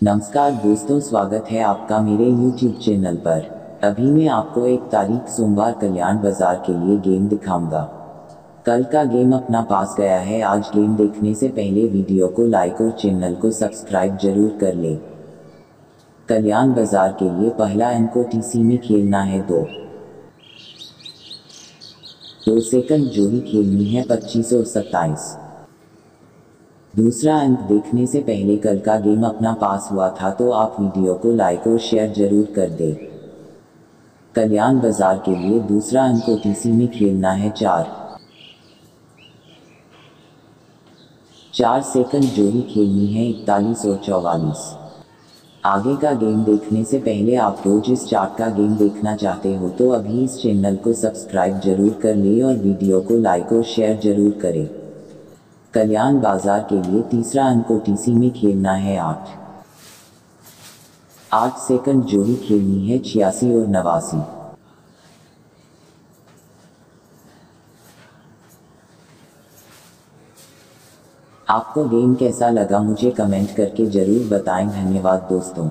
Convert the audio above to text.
नमस्कार दोस्तों, स्वागत है आपका मेरे YouTube चैनल पर। अभी मैं आपको एक तारीख सोमवार कल्याण बाज़ार के लिए गेम दिखाऊँगा। कल का गेम अपना पास गया है। आज गेम देखने से पहले वीडियो को लाइक और चैनल को सब्सक्राइब ज़रूर कर ले। कल्याण बाज़ार के लिए पहला अंक को टीसी में खेलना है दो। दो सेकंड जोड़ी खेलनी है, पच्चीस और सत्ताईस। दूसरा अंक देखने से पहले कल का गेम अपना पास हुआ था तो आप वीडियो को लाइक और शेयर ज़रूर कर दे। कल्याण बाज़ार के लिए दूसरा अंक ओटीसी में खेलना है चार। चार सेकंड जोड़ी खेलनी है इकतालीस और चौवालीस। आगे का गेम देखने से पहले आप रोज इस चार्ट का गेम देखना चाहते हो तो अभी इस चैनल को सब्सक्राइब ज़रूर कर ले और वीडियो को लाइक और शेयर ज़रूर करें। कल्याण बाज़ार के लिए तीसरा अंक टीसी में खेलना है आठ। आठ सेकंड जोड़ी खेलनी है छियासी और नवासी। आपको गेम कैसा लगा मुझे कमेंट करके ज़रूर बताएँ। धन्यवाद दोस्तों।